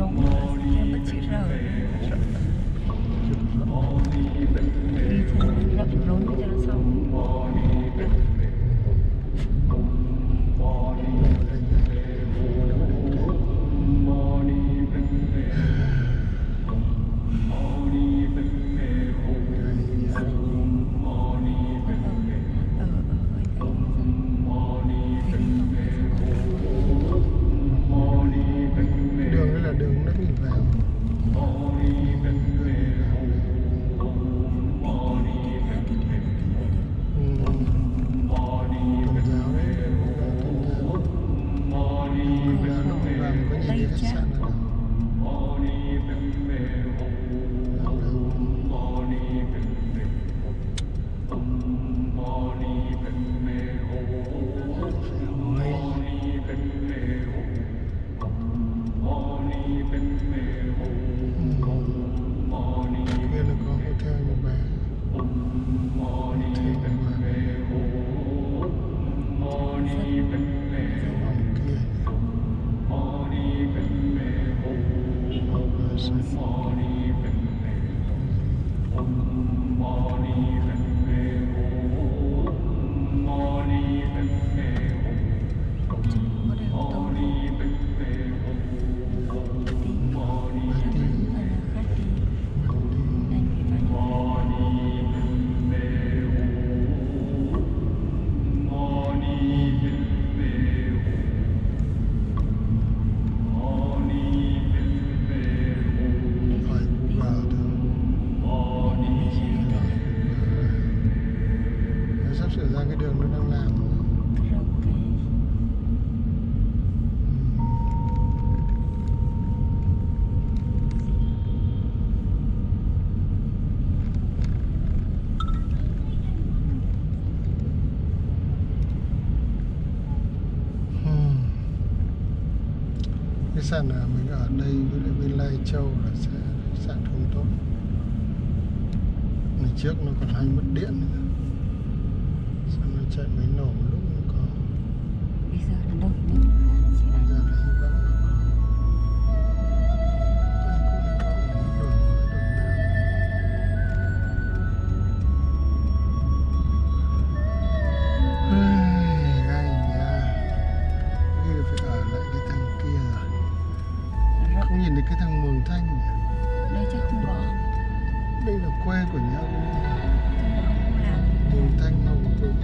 Đồng hồ nhân. cái sàn là mình ở đây với lại bên Lai Châu là sẽ sàn không tốt. Ngày trước nó còn hay mất điện nữa. Sao nó chạy máy nổ lúc nó có bây giờ là đâu ra đấy không nhìn thấy cái thằng Mường Thanh nhỉ? Đây chắc không có. Đây là quê của nhau Mường Thanh Hồng Tuấn